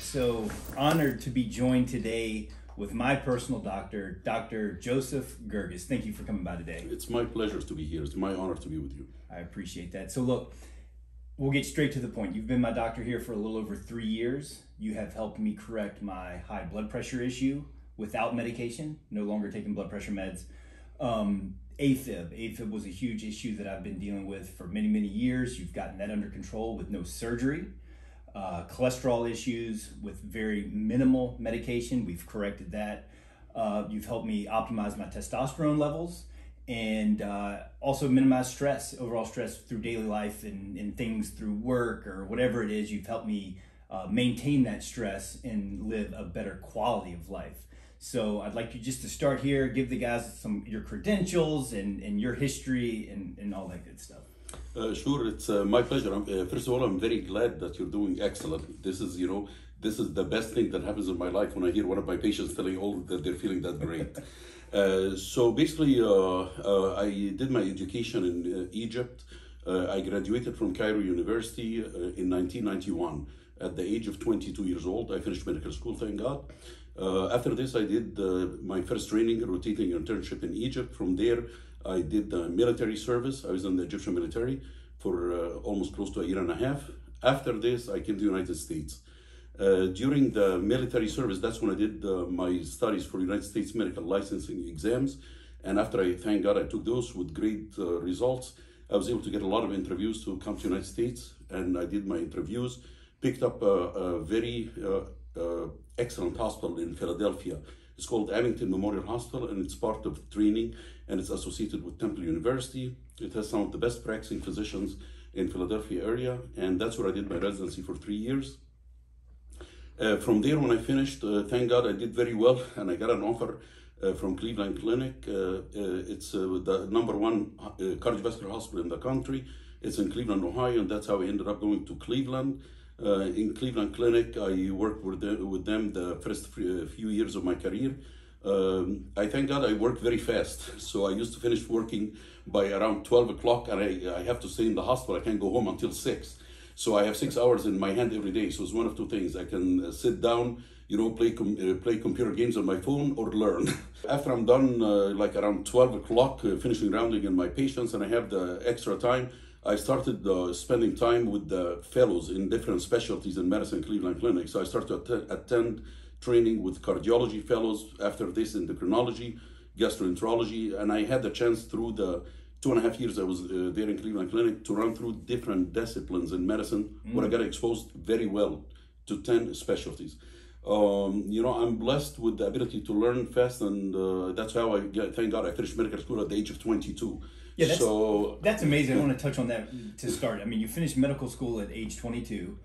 So honored to be joined today with my personal doctor, Dr. Joseph Girgis. Thank you for coming by today. It's my pleasure to be here. It's my honor to be with you. I appreciate that. So look, we'll get straight to the point. You've been my doctor here for a little over three years. You have helped me correct my high blood pressure issue without medication, no longer taking blood pressure meds. Um, AFib. AFib was a huge issue that I've been dealing with for many, many years. You've gotten that under control with no surgery. Uh, cholesterol issues with very minimal medication. We've corrected that. Uh, you've helped me optimize my testosterone levels and uh, also minimize stress, overall stress through daily life and, and things through work or whatever it is. You've helped me uh, maintain that stress and live a better quality of life. So I'd like you just to start here, give the guys some your credentials and, and your history and, and all that good stuff. Uh, sure, it's uh, my pleasure. Uh, first of all, I'm very glad that you're doing excellent. This is, you know, this is the best thing that happens in my life when I hear one of my patients telling all that they're feeling that great. Uh, so basically, uh, uh, I did my education in Egypt. I graduated from Cairo University in 1991 at the age of 22 years old. I finished medical school, thank God. Uh, after this, I did uh, my first training, rotating internship in Egypt. From there, I did the military service. I was in the Egyptian military for uh, almost close to a year and a half. After this, I came to the United States. Uh, during the military service, that's when I did uh, my studies for United States medical licensing exams. And after I, thank God, I took those with great uh, results. I was able to get a lot of interviews to come to the United States, and I did my interviews. Picked up a, a very uh, excellent hospital in Philadelphia. It's called Abington Memorial Hospital, and it's part of training, and it's associated with Temple University. It has some of the best practicing physicians in Philadelphia area, and that's where I did my residency for three years. Uh, from there, when I finished, uh, thank God I did very well, and I got an offer uh, from Cleveland Clinic. Uh, uh, it's uh, the number one cardiovascular hospital in the country. It's in Cleveland, Ohio, and that's how I ended up going to Cleveland. Uh, in Cleveland Clinic, I worked with them, with them the first few years of my career. Um, I thank God I work very fast. So I used to finish working by around 12 o'clock, and I, I have to stay in the hospital. I can't go home until 6. So I have six hours in my hand every day. So it's one of two things. I can uh, sit down, you know, play com- uh, play computer games on my phone or learn. After I'm done, uh, like around 12 o'clock, uh, finishing rounding in my patients, and I have the extra time, I started uh, spending time with the fellows in different specialties in medicine Cleveland Clinic. So I started to att- attend training with cardiology fellows, after this endocrinology, gastroenterology, and I had the chance through the two and a half years I was uh, there in Cleveland Clinic to run through different disciplines in medicine mm. where I got exposed very well to 10 specialties. Um, you know, I'm blessed with the ability to learn fast, and uh, that's how I thank God I finished medical school at the age of 22. Yeah, that's, so that's amazing. I want to touch on that to start. I mean, you finished medical school at age 22,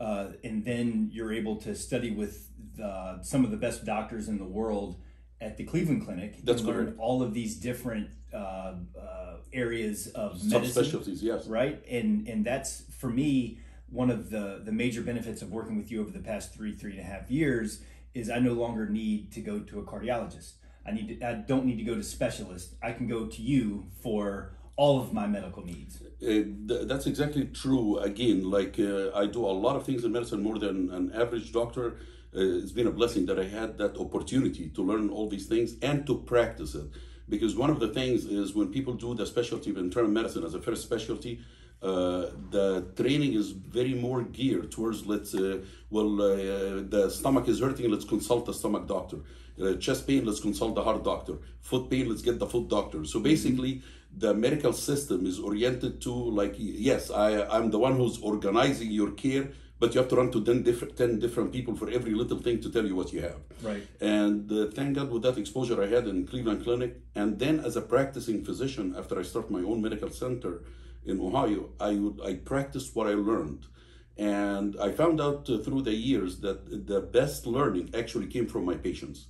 uh, and then you're able to study with the, some of the best doctors in the world at the Cleveland Clinic. That's learn all of these different uh, uh, areas of medicine, specialties. Yes, right, and and that's for me one of the the major benefits of working with you over the past three three and a half years is I no longer need to go to a cardiologist. I need to, I don't need to go to specialists. I can go to you for all of my medical needs. Uh, th- that's exactly true. Again, like uh, I do a lot of things in medicine more than an average doctor. Uh, it's been a blessing that I had that opportunity to learn all these things and to practice it. Because one of the things is when people do the specialty of internal medicine as a first specialty, uh, the training is very more geared towards let's uh, well uh, the stomach is hurting let's consult the stomach doctor uh, chest pain let's consult the heart doctor foot pain let's get the foot doctor so basically the medical system is oriented to like yes i i'm the one who's organizing your care but you have to run to 10 different, 10 different people for every little thing to tell you what you have. Right. And uh, thank God with that exposure I had in Cleveland Clinic. And then as a practicing physician, after I start my own medical center, in Ohio, I would I practiced what I learned, and I found out uh, through the years that the best learning actually came from my patients.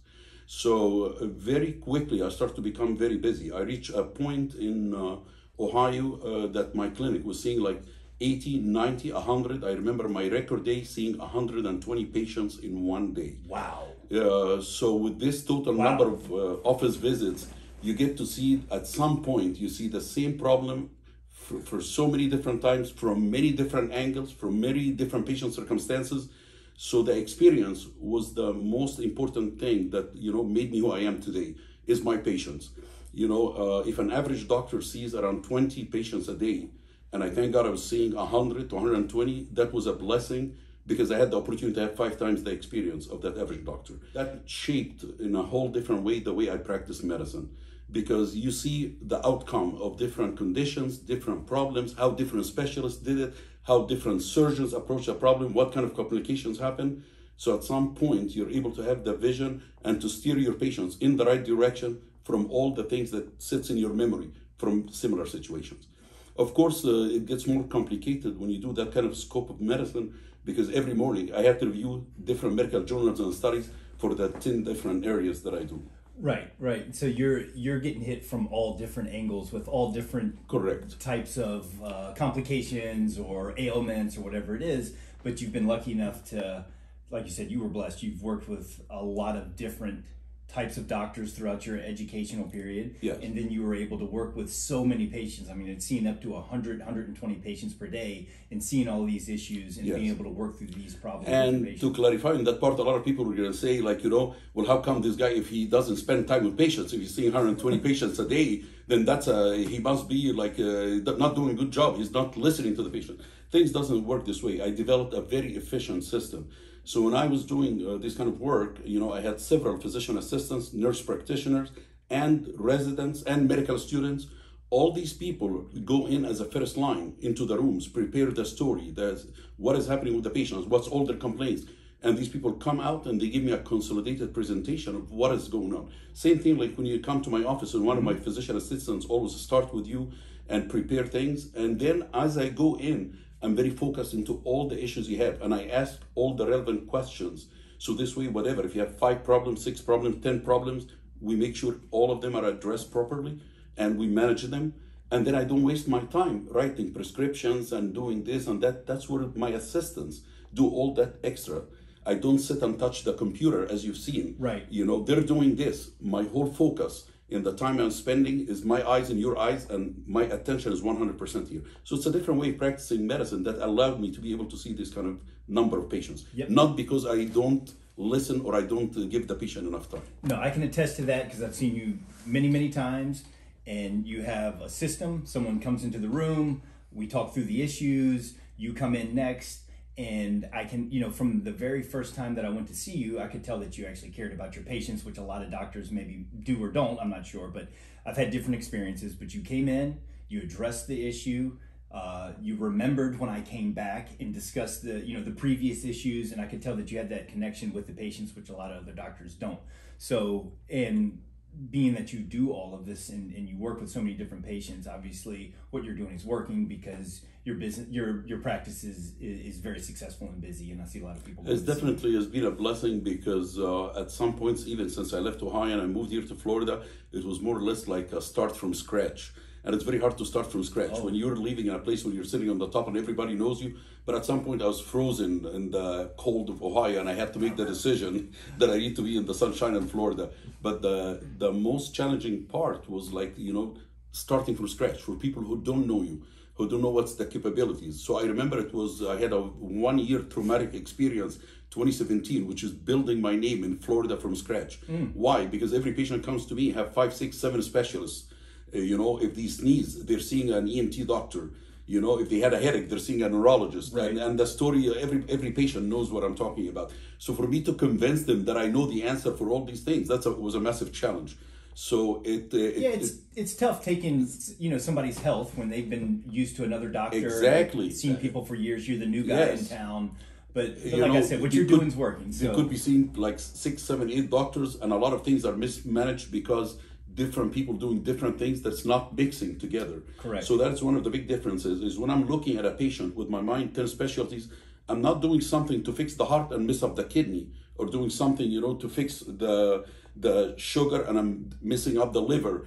So uh, very quickly, I started to become very busy. I reached a point in uh, Ohio uh, that my clinic was seeing like 80, 90, 100. I remember my record day seeing 120 patients in one day. Wow. Uh, so with this total wow. number of uh, office visits, you get to see at some point you see the same problem for, for so many different times, from many different angles, from many different patient circumstances. So the experience was the most important thing that you know made me who I am today. Is my patients. You know, uh, if an average doctor sees around 20 patients a day, and I thank God I was seeing 100 to 120, that was a blessing because I had the opportunity to have five times the experience of that average doctor. That shaped in a whole different way the way I practice medicine because you see the outcome of different conditions, different problems, how different specialists did it, how different surgeons approach a problem, what kind of complications happen. So at some point, you're able to have the vision and to steer your patients in the right direction from all the things that sits in your memory from similar situations. Of course, uh, it gets more complicated when you do that kind of scope of medicine because every morning I have to review different medical journals and studies for the 10 different areas that I do. Right, right. So you're you're getting hit from all different angles with all different correct types of uh, complications or ailments or whatever it is. But you've been lucky enough to, like you said, you were blessed. You've worked with a lot of different types of doctors throughout your educational period. Yes. And then you were able to work with so many patients. I mean, it's seeing up to 100, 120 patients per day and seeing all these issues and yes. being able to work through these problems. And to clarify in that part, a lot of people are going to say, like, you know, well, how come this guy, if he doesn't spend time with patients, if he's seeing 120 patients a day, then that's a, he must be like uh, not doing a good job. He's not listening to the patient. Things doesn't work this way. I developed a very efficient system. So when I was doing uh, this kind of work, you know, I had several physician assistants, nurse practitioners, and residents and medical students. All these people go in as a first line into the rooms, prepare the story, the, what is happening with the patients, what's all their complaints. And these people come out and they give me a consolidated presentation of what is going on. Same thing like when you come to my office and one of my mm-hmm. physician assistants always start with you and prepare things. And then as I go in, I'm very focused into all the issues you have, and I ask all the relevant questions. So this way, whatever, if you have five problems, six problems, ten problems, we make sure all of them are addressed properly, and we manage them. And then I don't waste my time writing prescriptions and doing this and that. That's where my assistants do all that extra. I don't sit and touch the computer as you've seen. Right. You know, they're doing this. My whole focus in the time I'm spending is my eyes and your eyes, and my attention is 100% here. So it's a different way of practicing medicine that allowed me to be able to see this kind of number of patients. Yep. Not because I don't listen or I don't give the patient enough time. No, I can attest to that because I've seen you many, many times, and you have a system. Someone comes into the room, we talk through the issues, you come in next and I can, you know, from the very first time that I went to see you, I could tell that you actually cared about your patients, which a lot of doctors maybe do or don't. I'm not sure, but I've had different experiences. But you came in, you addressed the issue, uh, you remembered when I came back and discussed the, you know, the previous issues, and I could tell that you had that connection with the patients, which a lot of other doctors don't. So, and being that you do all of this and, and you work with so many different patients, obviously what you're doing is working because your business, your your practice is is very successful and busy. And I see a lot of people. it's definitely has been a blessing because uh, at some points, even since I left Ohio and I moved here to Florida, it was more or less like a start from scratch. And it's very hard to start from scratch oh. when you're living in a place where you're sitting on the top and everybody knows you. But at some point, I was frozen in the cold of Ohio, and I had to make the decision that I need to be in the sunshine in Florida. But the the most challenging part was like you know starting from scratch for people who don't know you who don't know what's the capabilities. So I remember it was I had a one year traumatic experience 2017, which is building my name in Florida from scratch. Mm. Why? Because every patient comes to me have five, six, seven specialists. Uh, you know, if these sneeze, they're seeing an ENT doctor. You know, if they had a headache, they're seeing a neurologist. Right. And, and the story, every every patient knows what I'm talking about. So for me to convince them that I know the answer for all these things, that was a massive challenge. So it, uh, it yeah, it's it, it's tough taking you know somebody's health when they've been used to another doctor. Exactly, seen people for years. You're the new guy yes. in town. But, but like know, I said, what you are doing is working. So. You could be seeing like six, seven, eight doctors, and a lot of things are mismanaged because different people doing different things that's not mixing together. Correct. So that's one of the big differences. Is when I'm looking at a patient with my mind ten specialties, I'm not doing something to fix the heart and miss up the kidney, or doing something you know to fix the the sugar and I'm missing up the liver.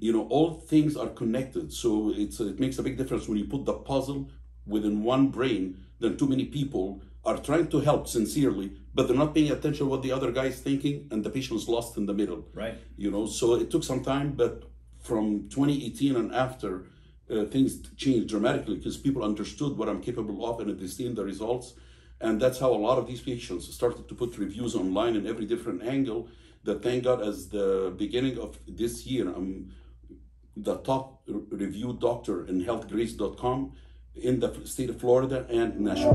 You know, all things are connected. So it's it makes a big difference when you put the puzzle within one brain than too many people are trying to help sincerely, but they're not paying attention what the other guy is thinking, and the patient's lost in the middle. Right. You know, so it took some time, but from 2018 and after, uh, things changed dramatically because people understood what I'm capable of and they seen the results. And that's how a lot of these patients started to put reviews online in every different angle. That thank God, as the beginning of this year, I'm the top review doctor in healthgrades.com in the state of Florida and national.